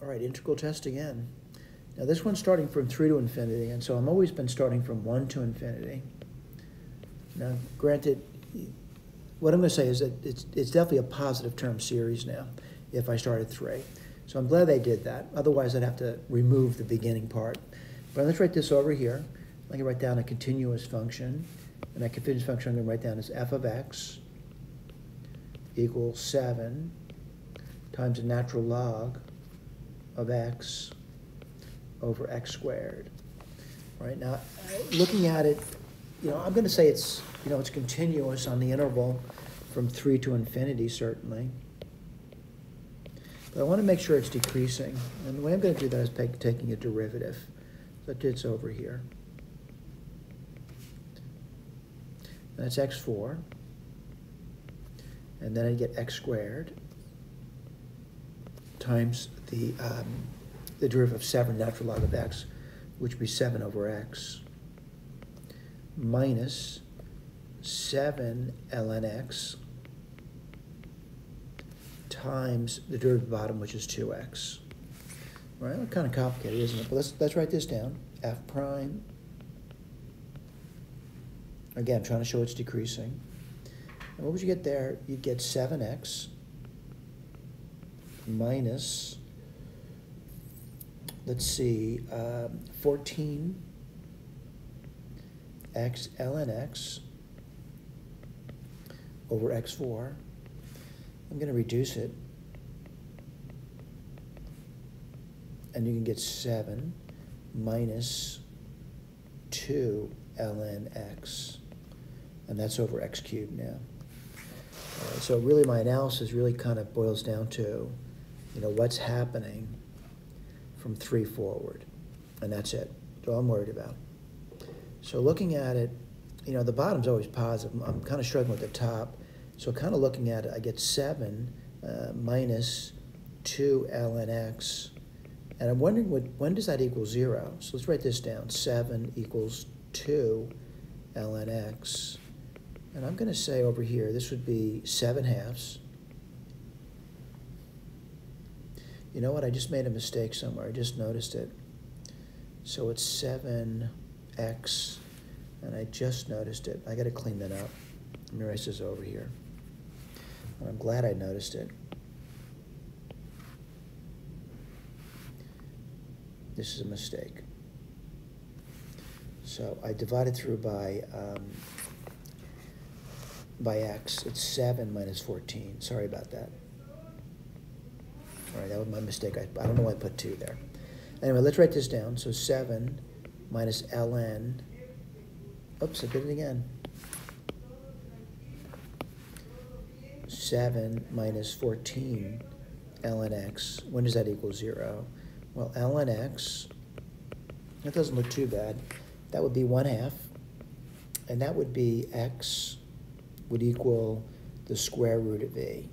All right, integral test again. Now this one's starting from 3 to infinity, and so I'm always been starting from 1 to infinity. Now, granted, what I'm going to say is that it's, it's definitely a positive term series now if I start at 3. So I'm glad they did that. Otherwise, I'd have to remove the beginning part. But let's write this over here. I can write down a continuous function. And that continuous function I'm going to write down as f of x equals 7 times the natural log of x over x squared. Right now, looking at it, you know, I'm going to say it's, you know, it's continuous on the interval from 3 to infinity, certainly. But I want to make sure it's decreasing. And the way I'm going to do that is taking a derivative. So it's over here. And that's x4. And then I get x squared times the, um, the derivative of 7 natural log of x, which would be 7 over x, minus 7 ln x times the derivative of the bottom, which is 2x. Right? Kind of complicated, isn't it? But let's, let's write this down. f prime. Again, I'm trying to show it's decreasing. And what would you get there? You'd get 7x minus, let's see, um, 14 x ln x over x4. I'm going to reduce it. And you can get 7 minus 2 ln x. And that's over x cubed now. So really my analysis really kind of boils down to, you know, what's happening from 3 forward. And that's it. That's all I'm worried about. So looking at it, you know, the bottom's always positive. I'm kind of struggling with the top. So kind of looking at it, I get 7 uh, minus 2 ln x. And I'm wondering, what, when does that equal 0? So let's write this down. 7 equals 2 ln x. And I'm going to say over here, this would be 7 halves. You know what? I just made a mistake somewhere. I just noticed it. So it's 7x, and I just noticed it. I got to clean that up. Let me erase this over here. And I'm glad I noticed it. This is a mistake. So I divided through by um, by x. It's 7 minus 14. Sorry about that. Right, that was my mistake. I, I don't know why I put 2 there. Anyway, let's write this down. So 7 minus ln. Oops, I did it again. 7 minus 14 ln x. When does that equal 0? Well, ln x, that doesn't look too bad. That would be 1 half. And that would be x would equal the square root of a,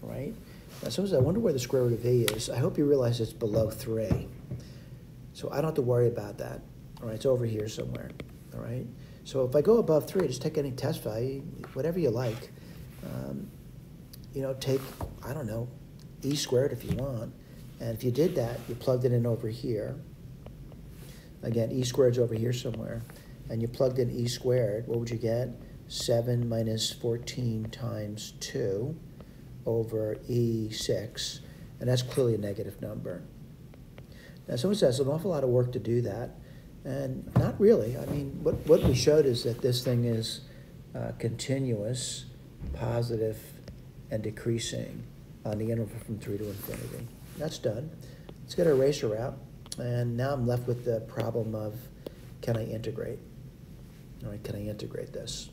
right? Now, suppose I wonder where the square root of e is. I hope you realize it's below 3. So I don't have to worry about that. All right, it's over here somewhere. All right. So if I go above 3, just take any test value, whatever you like. Um, you know, take, I don't know, e squared if you want. And if you did that, you plugged it in over here. Again, e squared's over here somewhere. And you plugged in e squared, what would you get? 7 minus 14 times 2 over E6, and that's clearly a negative number. Now, someone says an awful lot of work to do that, and not really. I mean, what, what we showed is that this thing is uh, continuous, positive, and decreasing on the interval from 3 to infinity. That's done. Let's get our eraser out, and now I'm left with the problem of can I integrate? All right, can I integrate this?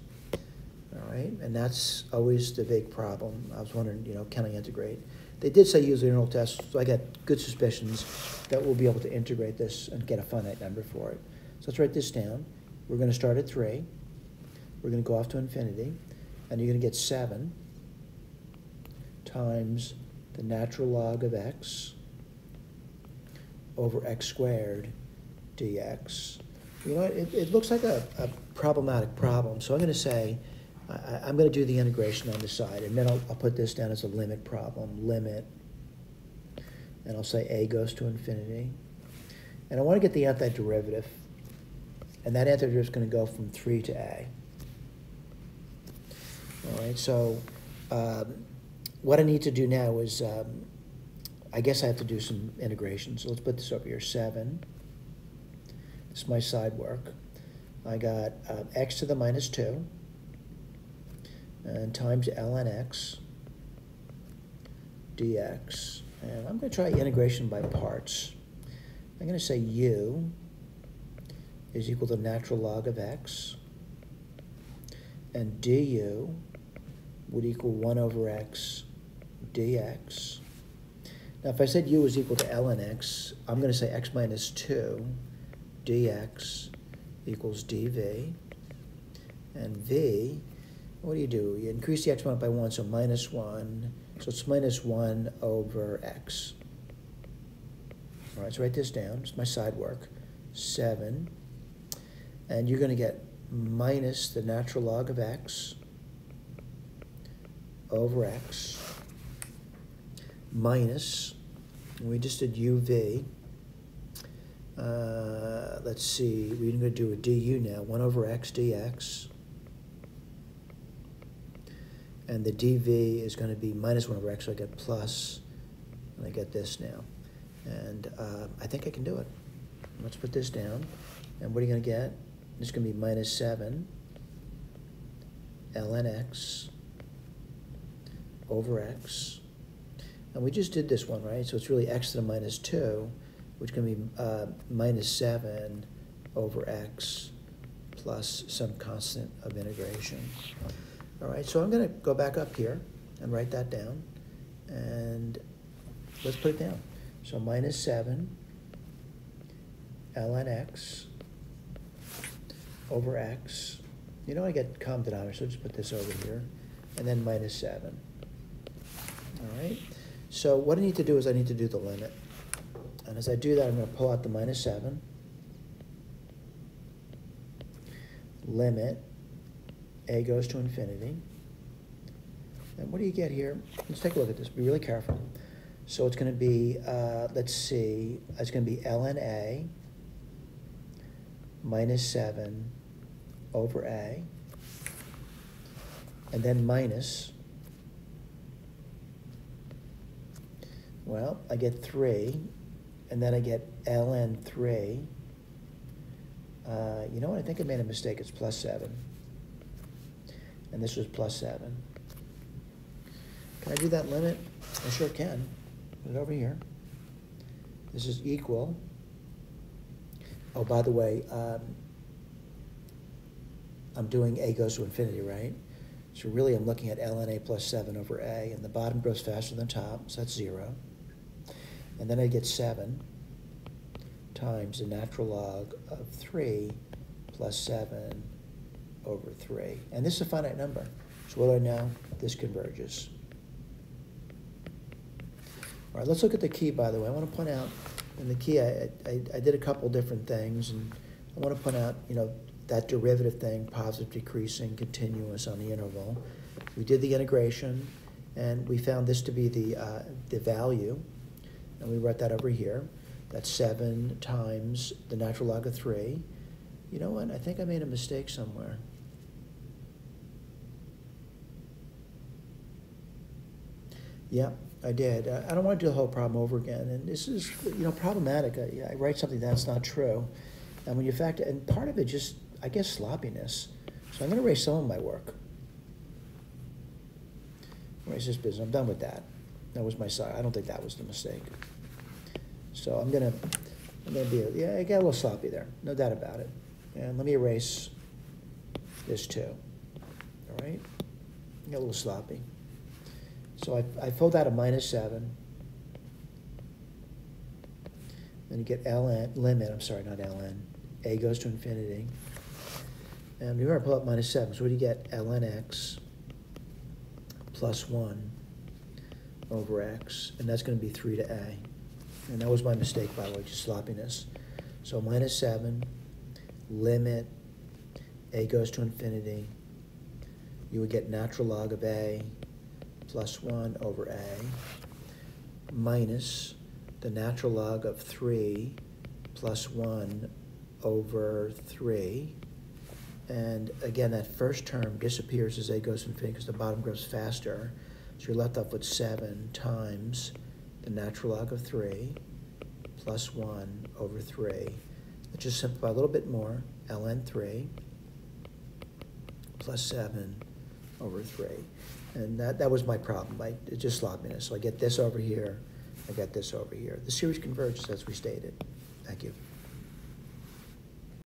All right, and that's always the big problem. I was wondering, you know, can I integrate? They did say use the integral test, so I got good suspicions that we'll be able to integrate this and get a finite number for it. So let's write this down. We're going to start at 3. We're going to go off to infinity, and you're going to get 7 times the natural log of x over x squared dx. You know, it, it looks like a, a problematic problem, so I'm going to say I, am going to do the integration on the side, and then I'll, I'll, put this down as a limit problem. Limit and I'll say a goes to infinity. And I want to get the antiderivative, and that antiderivative is going to go from 3 to a. All right, so um, what I need to do now is, um, I guess I have to do some integration. So let's put this over here, 7. This is my side work. I got uh, x to the minus 2 and times ln x dx. And I'm going to try integration by parts. I'm going to say u is equal to natural log of x, and du would equal 1 over x dx. Now, if I said u is equal to ln x, I'm going to say x minus 2 dx equals dv. And v, what do you do? You increase the exponent by 1, so minus 1. So it's minus 1 over x. All right, so write this down. It's my side work. 7. And you're going to get minus the natural log of x over x minus, we just did uv, uh, let's see, we're going to do a du now, 1 over x dx. And the dv is going to be minus 1 over x, so I get plus, and I get this now. And uh, I think I can do it. Let's put this down. And what are you going to get? It's going to be minus 7 ln x over x. And we just did this one, right? So it's really x to the minus 2, which can be uh, minus 7 over x plus some constant of integration. All right, so I'm going to go back up here and write that down. And let's put it down. So minus 7 ln x over x. You know I get common denominator, so just put this over here. And then minus 7. All right? So what I need to do is I need to do the limit. And as I do that, I'm going to pull out the minus 7. Limit. A goes to infinity. And what do you get here? Let's take a look at this. Be really careful. So it's going to be, uh, let's see, it's going to be ln A minus 7 over A. And then minus Well, I get 3, and then I get ln 3. Uh, you know what? I think I made a mistake. It's plus 7. And this was plus 7. Can I do that limit? I sure can. Put it over here. This is equal. Oh, by the way, um, I'm doing a goes to infinity, right? So really I'm looking at ln a plus 7 over a, and the bottom grows faster than top, so that's 0. And then I get 7 times the natural log of 3 plus 7 over 3. And this is a finite number. So what do I know? This converges. All right, let's look at the key, by the way. I want to point out, in the key, I, I, I did a couple different things, and I want to point out, you know, that derivative thing, positive, decreasing, continuous on the interval. We did the integration, and we found this to be the, uh, the value and we write that over here. That's 7 times the natural log of 3. You know what? I think I made a mistake somewhere. Yeah, I did. I don't want to do the whole problem over again. And this is, you know, problematic. I, I write something that's not true. And when you factor, and part of it just, I guess, sloppiness. So I'm going to erase some of my work. Erase this business. I'm done with that. That was my side. I don't think that was the mistake. So I'm gonna, I'm gonna be, yeah, I got a little sloppy there, no doubt about it. And let me erase this too, all right? Got a little sloppy. So I, I filled out a minus seven. Then you get ln, limit, I'm sorry, not ln. A goes to infinity. And remember, I pull up minus seven, so what do you get? ln x plus one over x, and that's gonna be three to a. And that was my mistake, by the way, just sloppiness. So minus 7, limit, a goes to infinity. You would get natural log of a plus 1 over a minus the natural log of three plus one over three. And again, that first term disappears as a goes to infinity because the bottom grows faster. So you're left off with seven times the natural log of three plus one over three. Let's just simplify a little bit more, ln three plus seven over three. And that, that was my problem, I, it just sloppiness. So I get this over here, I get this over here. The series converges as we stated. Thank you.